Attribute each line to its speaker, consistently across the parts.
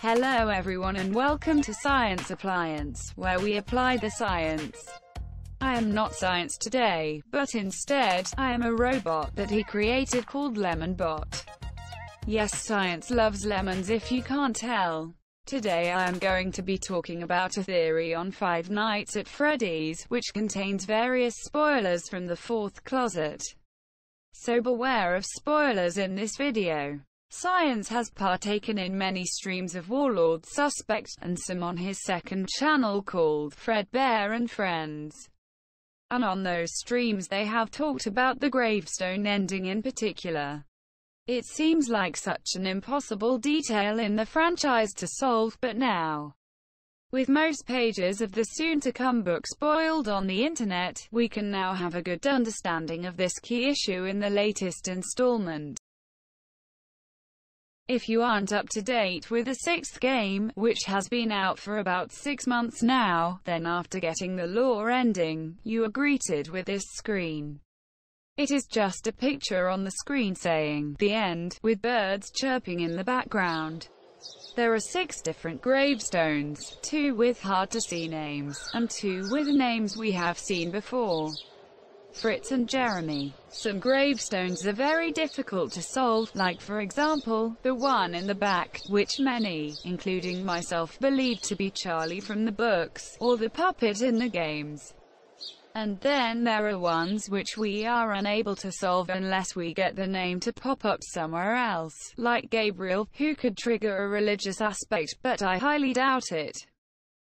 Speaker 1: Hello everyone and welcome to Science Appliance, where we apply the science. I am not science today, but instead, I am a robot that he created called LemonBot. Yes science loves lemons if you can't tell. Today I am going to be talking about a theory on Five Nights at Freddy's, which contains various spoilers from the fourth closet. So beware of spoilers in this video. Science has partaken in many streams of Warlord Suspect, and some on his second channel called Fredbear and Friends. And on those streams they have talked about the gravestone ending in particular. It seems like such an impossible detail in the franchise to solve, but now, with most pages of the soon-to-come book spoiled on the internet, we can now have a good understanding of this key issue in the latest installment. If you aren't up to date with the sixth game, which has been out for about six months now, then after getting the lore ending, you are greeted with this screen. It is just a picture on the screen saying, the end, with birds chirping in the background. There are six different gravestones, two with hard-to-see names, and two with names we have seen before. Fritz and Jeremy. Some gravestones are very difficult to solve, like for example, the one in the back, which many, including myself, believe to be Charlie from the books, or the puppet in the games. And then there are ones which we are unable to solve unless we get the name to pop up somewhere else, like Gabriel, who could trigger a religious aspect, but I highly doubt it.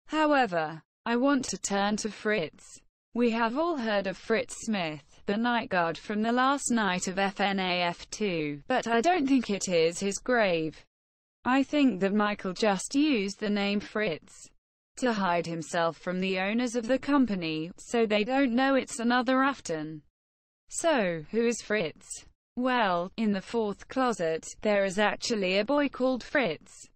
Speaker 1: However, I want to turn to Fritz. We have all heard of Fritz Smith, the night guard from the last night of FNAF 2, but I don't think it is his grave. I think that Michael just used the name Fritz to hide himself from the owners of the company, so they don't know it's another Afton. So, who is Fritz? Well, in the fourth closet, there is actually a boy called Fritz.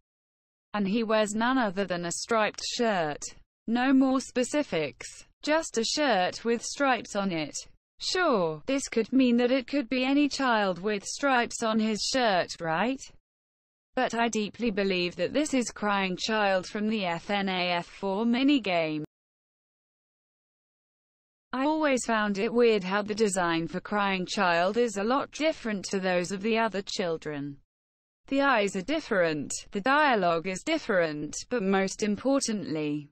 Speaker 1: And he wears none other than a striped shirt. No more specifics. Just a shirt with stripes on it. Sure, this could mean that it could be any child with stripes on his shirt, right? But I deeply believe that this is Crying Child from the FNAF 4 minigame. I always found it weird how the design for Crying Child is a lot different to those of the other children. The eyes are different, the dialogue is different, but most importantly,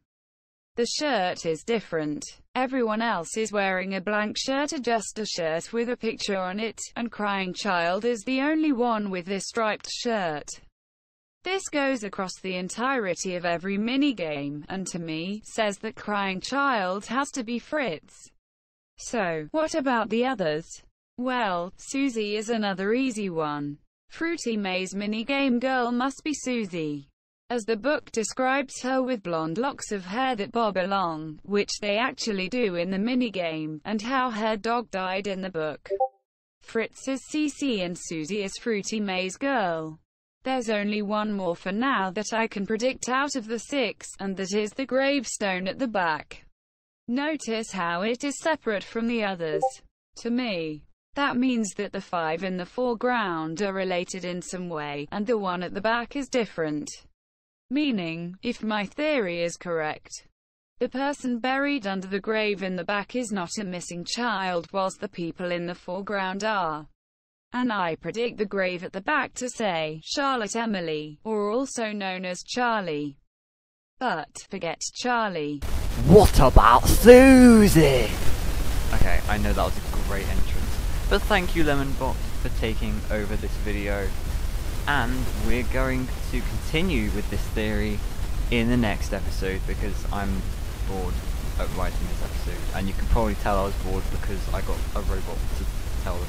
Speaker 1: the shirt is different. Everyone else is wearing a blank shirt or just a shirt with a picture on it, and Crying Child is the only one with this striped shirt. This goes across the entirety of every minigame, and to me, says that Crying Child has to be Fritz. So, what about the others? Well, Susie is another easy one. Fruity Maze minigame girl must be Susie as the book describes her with blonde locks of hair that bob along, which they actually do in the minigame, and how her dog died in the book. Fritz is Cece and Susie is Fruity Maze Girl. There's only one more for now that I can predict out of the six, and that is the gravestone at the back. Notice how it is separate from the others. To me, that means that the five in the foreground are related in some way, and the one at the back is different. Meaning, if my theory is correct, the person buried under the grave in the back is not a missing child whilst the people in the foreground are. And I predict the grave at the back to say, Charlotte Emily, or also known as Charlie. But, forget Charlie.
Speaker 2: What about Susie? Okay, I know that was a great entrance, but thank you LemonBot for taking over this video and we're going to continue with this theory in the next episode because I'm bored of writing this episode. And you can probably tell I was bored because I got a robot to tell them